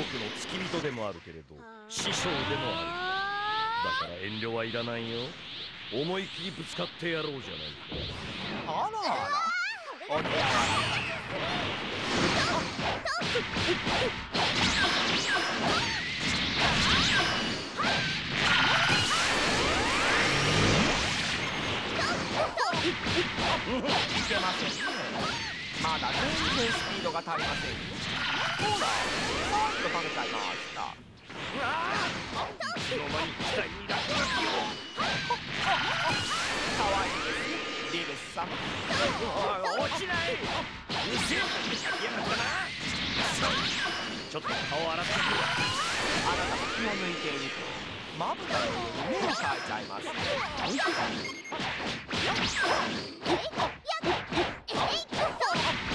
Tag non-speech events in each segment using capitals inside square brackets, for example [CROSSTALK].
僕の付き人でもあるけれど師匠でもある。だから遠慮はいらないよ。思い切りぶつかってやろうじゃない。あら。あらお手合わいけません。ねまだ全然スピードが足りませんほらさっとかけちゃいましたうわあいつの間に機体に落書きをかわいいですねリベス様落ちないうせよやりやがったなちょっと顔洗ってくるわあなたが気を抜いている。とまぶたのように目を変えちゃいます。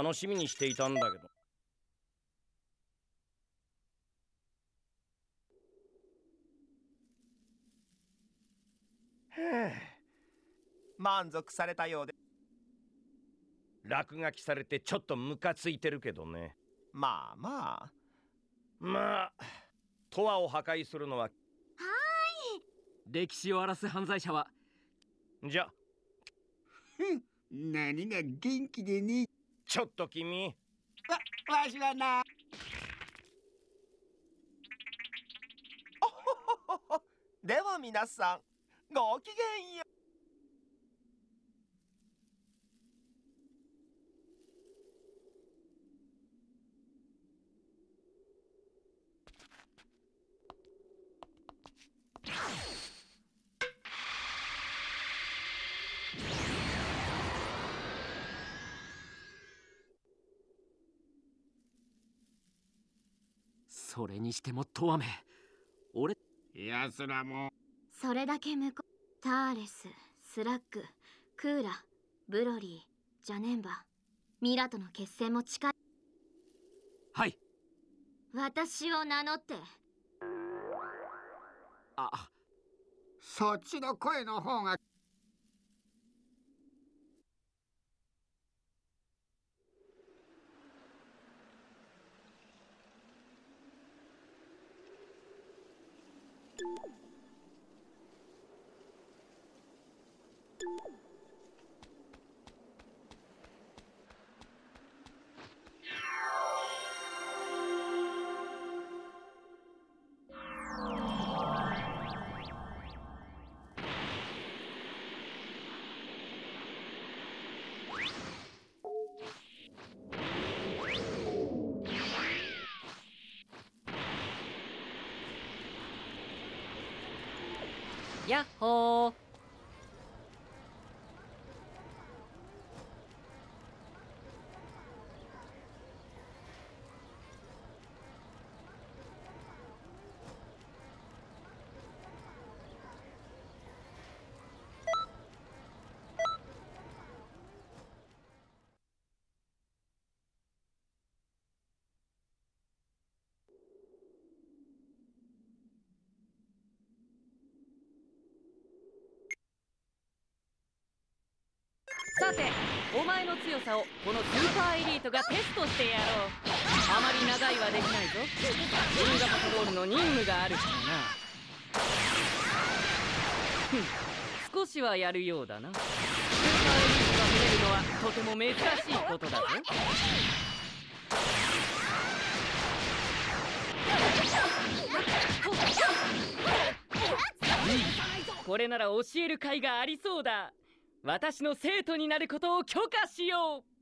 楽しみにしていたんだけど。[SIGHS] 満足されたようで。落書きされてちょっとムカついてるけどね。まあまあ。まあトワを破壊するのは。歴史を荒らす犯罪者は。じゃ。何が元気でねちょっと君。わわしはな。では皆さんごきげんよう。それにしてもトワメ俺奴らも。それだけ向こうターレススラッグクーラブロリージャネンバミラとの決戦も近い。はい。私を名乗って。あそっちの声の方がやさて。お前の強さをこのスーパーエリートがテストしてやろう。あまり長いはできないぞ。銀河パトロールの任務があるからな。ふん。少しはやるようだな。スーパーエリートが見れるのはとても珍しいことだぞこれなら教える甲斐がありそうだ。私の生徒になることを許可しよう。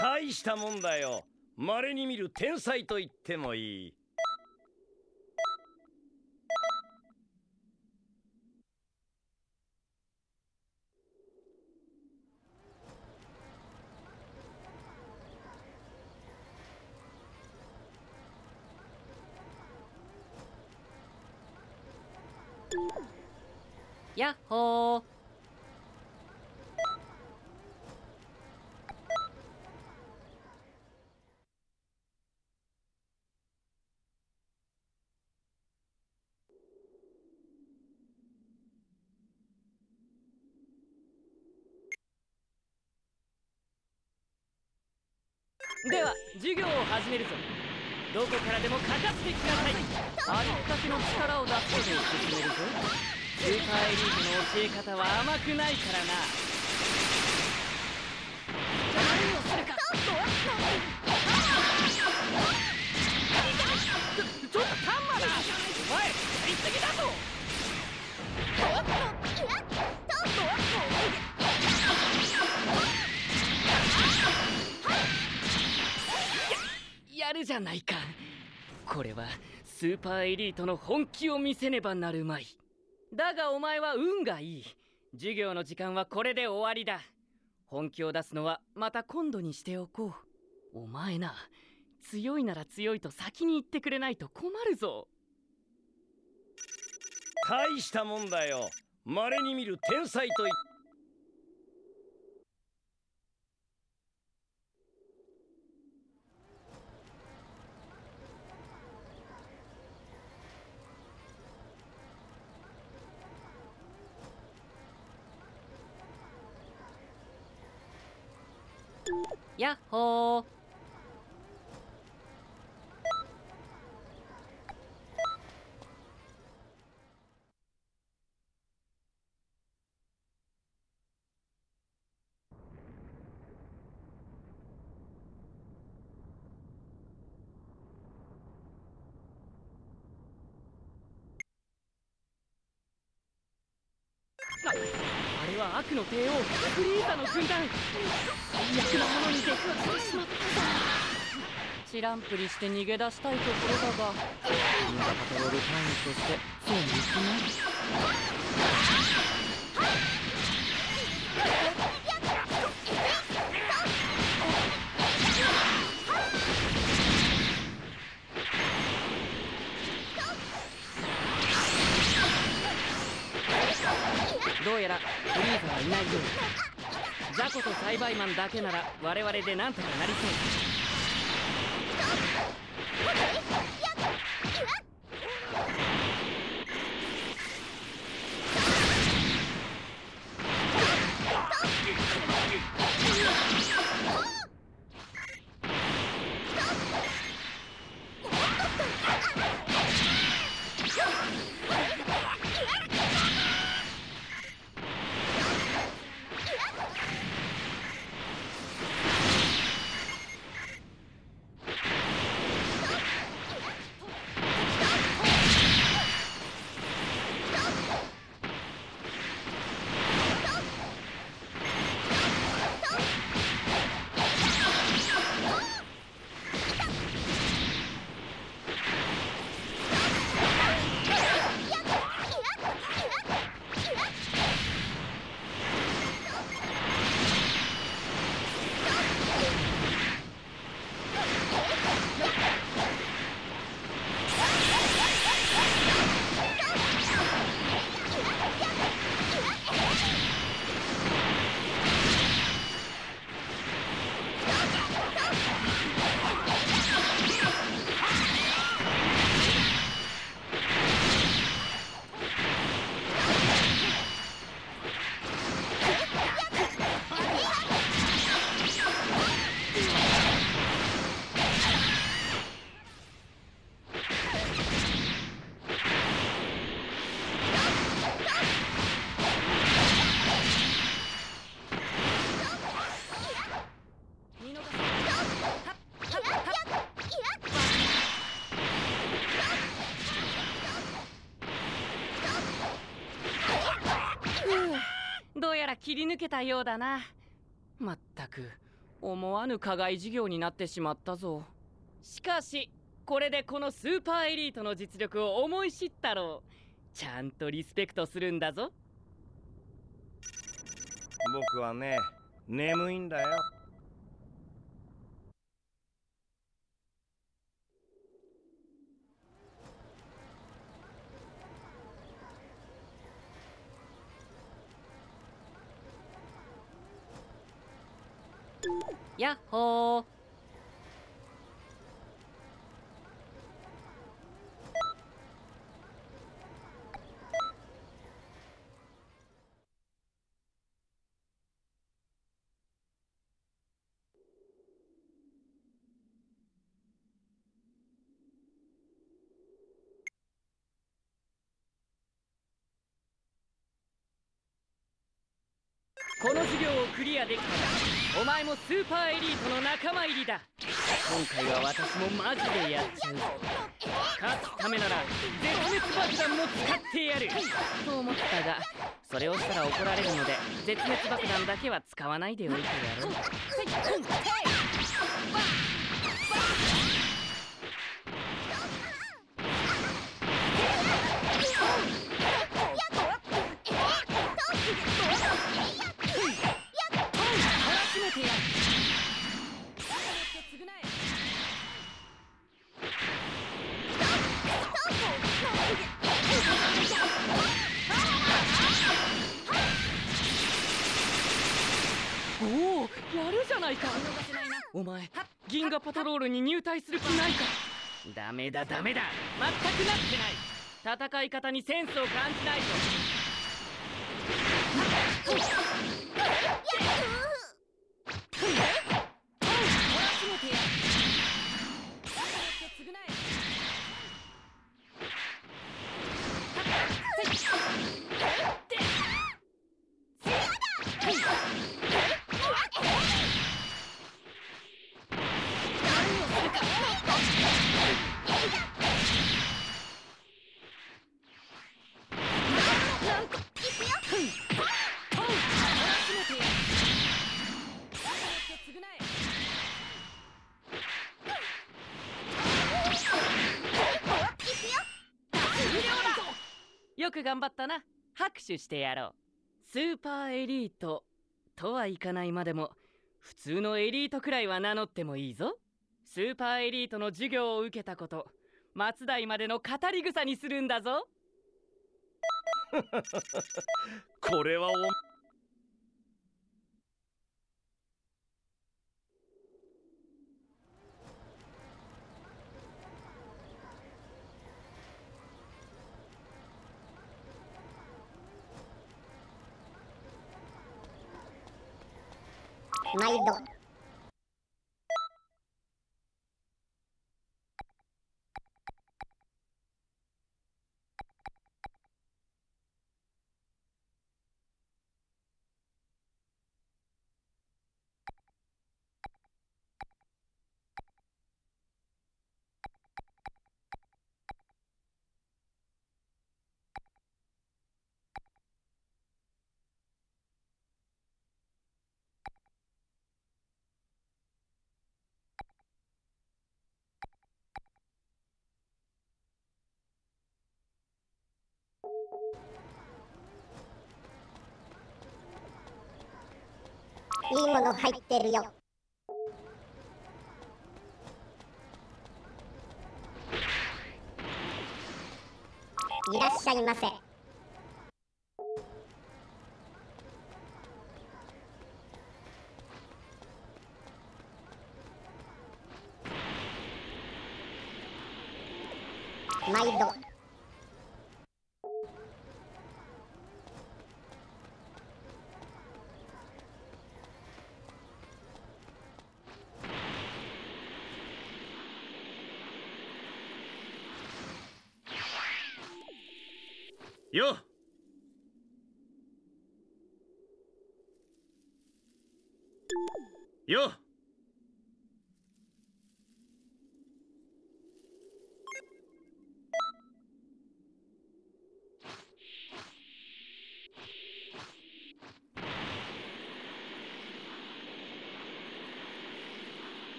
大したもんだよ。稀に見る天才と言ってもいい。やっほー。では授業を始めるぞ。どこからでもかかってきなさい。ありったけの力を出すことを進めるぞ。スーパーエリートの教え方は甘くないからな。何をするかちょちょっとカンマだお前やりすぎだぞややるじゃないかこれはスーパーエリートの本気を見せねばなるまいだがお前は運がいい。授業の時間はこれで終わりだ。本気を出すのはまた今度にしておこう。お前な強いなら強いと先に言ってくれないと困るぞ。大したもんだよ。稀に見る天才と言って。やは悪の帝王フリーザの軍団。最悪なものに出くわしてしまった知らんぷりして逃げ出したいところだが。銀河パトロール隊員としてそうにいきない。どうやらフリーザはいないよう。だザコと栽培マンだけなら我々でなんとかなりそう。見やら切り抜けたようだな。まったく思わぬ課外授業になってしまったぞ。しかしこれでこのスーパーエリートの実力を思い知ったろう。ちゃんとリスペクトするんだぞ。僕はね眠いんだよやこの授業をクリアできたらお前もスーパーエリートの仲間入りだ。今回は私もマジでやっちゃう。勝つためなら絶滅爆弾も使ってやる。と思ったがそれをしたら怒られるので絶滅爆弾だけは使わないでおいてやろう。ないかお前銀河パトロールに入隊する気ないか？ダメだダメだ。全くなってない。戦い方にセンスを感じないと頑張ったな。拍手してやろう。スーパーエリートとはいかないまでも普通のエリートくらいは名乗ってもいいぞ。スーパーエリートの授業を受けたこと松代までの語り草にするんだぞ。[LAUGHS] これはお买刀。いいもの入ってるよ。いらっしゃいませ。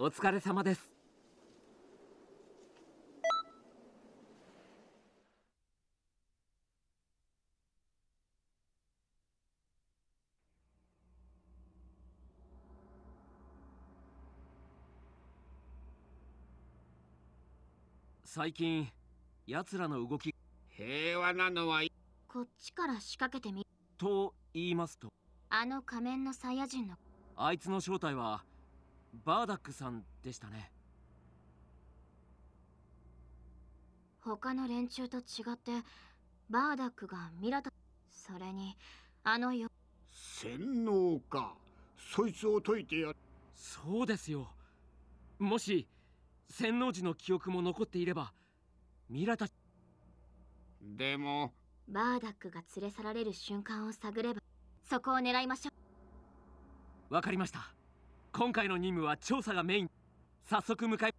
お疲れ様です。最近奴らの動き平和なのはこっちから仕掛けてみ。と言いますとあの仮面のサイヤ人の。あいつの正体はバーダックさんでしたね。他の連中と違ってバーダックがミラタそれにあのよ洗脳か。そいつを解いてやる。そうですよ。もし洗脳時の記憶も残っていればミラたちでもバーダックが連れ去られる瞬間を探ればそこを狙いましょう。わかりました今回の任務は調査がメイン。早速向かい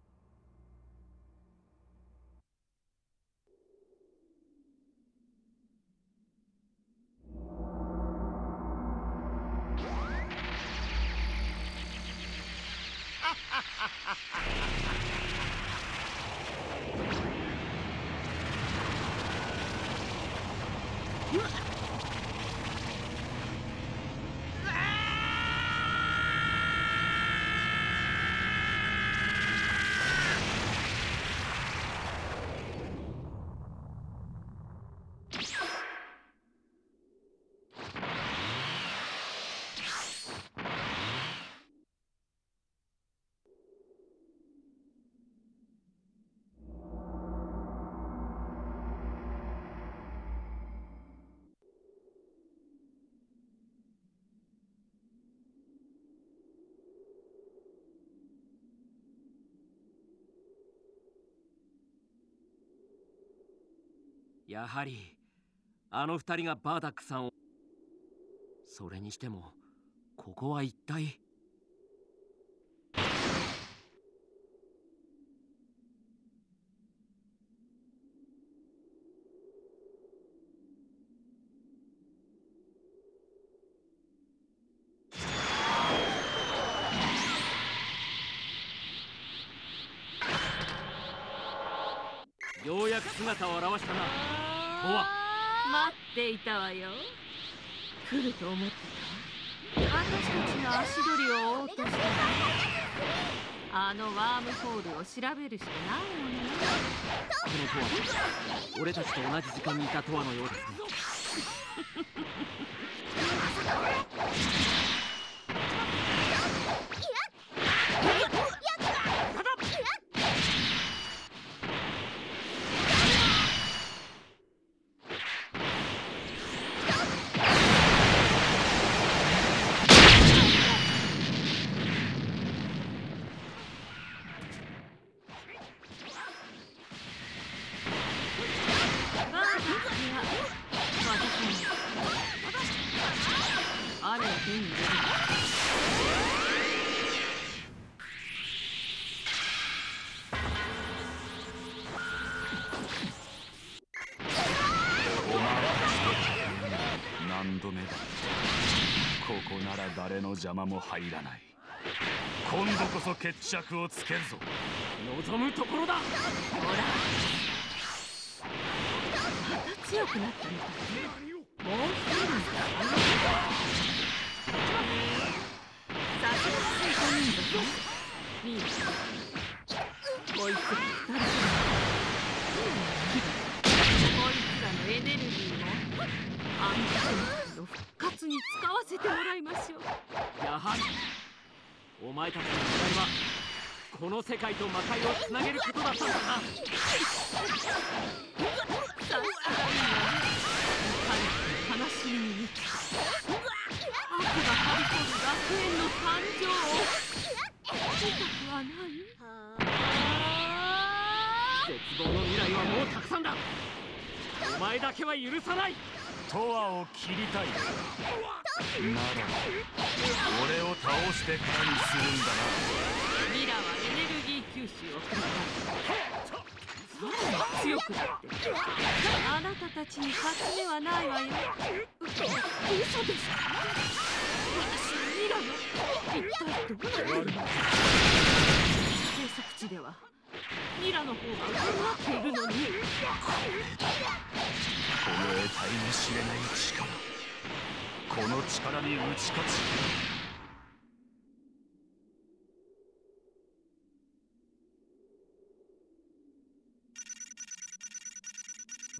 やはりあの二人がバーダックさんを。それにしてもここは一体。ようやく姿を現したな。待っていたわよ。来ると思ってた。私たちの足取りを追おうとしたのあのワームホールを調べるしかないものね。このトア俺たちと同じ時間にいたトアのようですね [LAUGHS] 邪魔も入らない。今度こそ決着をつけるぞ。望むところだ。ほら。また強くなったみたい。もう一人のさすがスイカ民族ねミーこいつら二人ともこいつらのエネルギーもあんた。の復活に使わせてもらいましょう。やはりお前たちの狙いはこの世界と魔界をつなげることだったんだな。さすがいいわね彼の悲しみに悪がはびこる楽園の誕生を。見たくはない絶望の未来はもうたくさんだ。お前だけは許さないトアを切りたいなら俺を倒してからにするんだなミラはエネルギー吸収を繰り返すさらに強くなってあなたたちに勝ち目はないわよ。嘘ですか私ミラが一体どうなってるのちではミラの方が上回っているのにこの得体に知れない力この力に打ち勝ち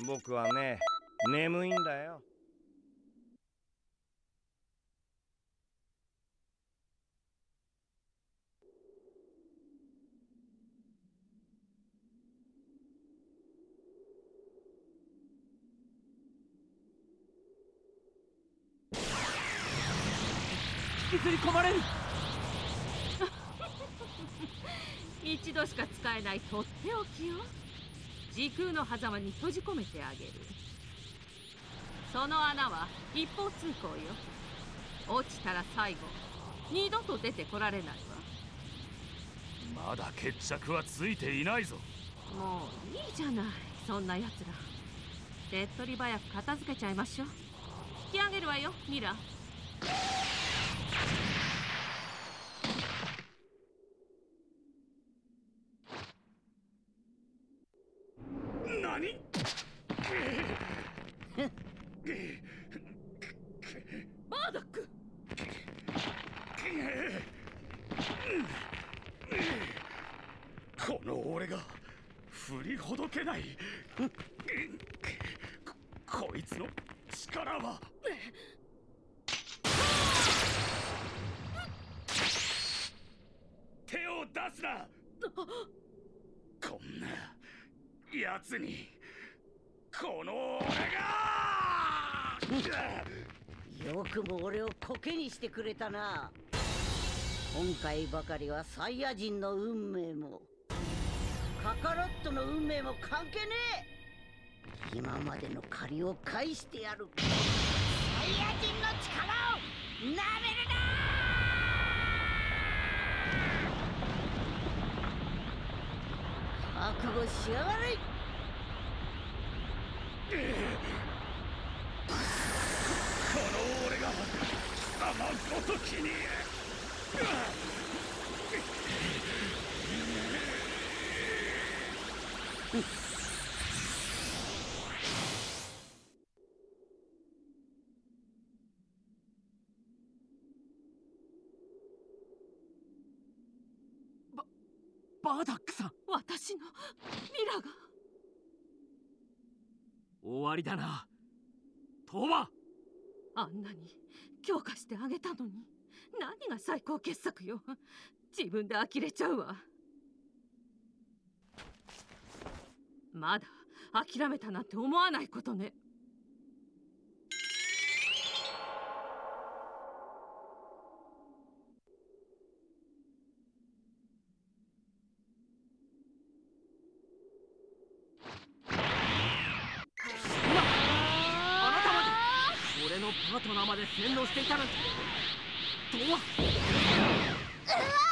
僕はね眠いんだよ。引きずり込まれる。一度しか使えないとっておきよ時空の狭間に閉じ込めてあげる。その穴は一方通行よ。落ちたら最後二度と出てこられないわ。まだ決着はついていないぞ。もういいじゃないそんなやつら。手っ取り早く片付けちゃいましょう。引き上げるわよミラ何バーダックこの俺が振りほどけない。こいつの力は。手を出すな。こんな奴に。この俺が。よくも俺をコケにしてくれたな。今回ばかりはサイヤ人の運命も。カロットの運命も関係ねえ。今までの借りを返してやる。サイヤ人の力をなめるな！覚悟しやがれ。この俺が貴様ごときにバーダックさん私のミラが終わりだな。トバあんなに強化してあげたのに。何が最高傑作よ。自分で呆れちゃうわ。まだ諦めたなんて思わないことねあなたまで俺のパートナーまで洗脳していたなんて。とは。うわ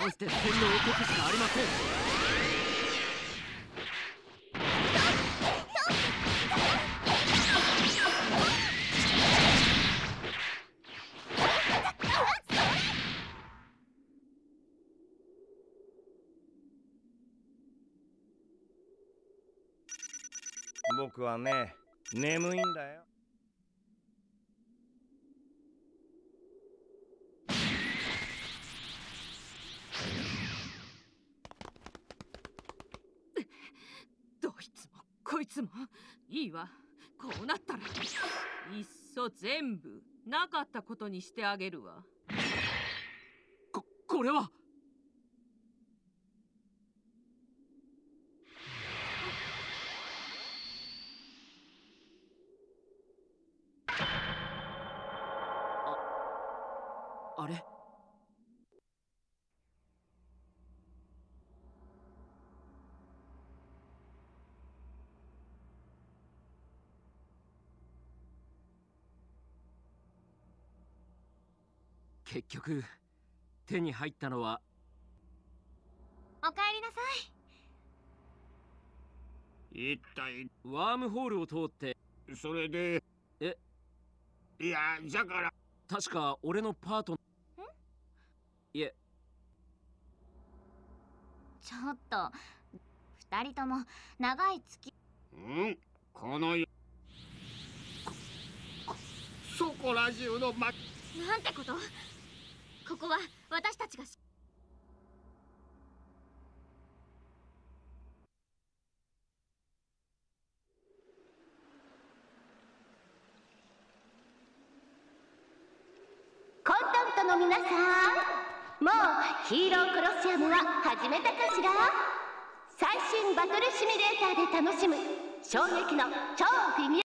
この人を倒して洗脳を解くしかありません。僕はね眠いんだよ。こいつも。いいわ。こうなったら。いっそ全部なかったことにしてあげるわ。ここれは。局手に入ったのは。おかえりなさい。一体。ワームホールを通って。それで。え？いやじゃから。確か俺のパートいえ。ちょっと。二人とも長い月うん？このよ。そこら中のま。なんてこと？ここは私たちがコンタントの皆さんもうヒーロークロシアムは始めたかしら？最新バトルシミュレーターで楽しむ衝撃の超フィギュア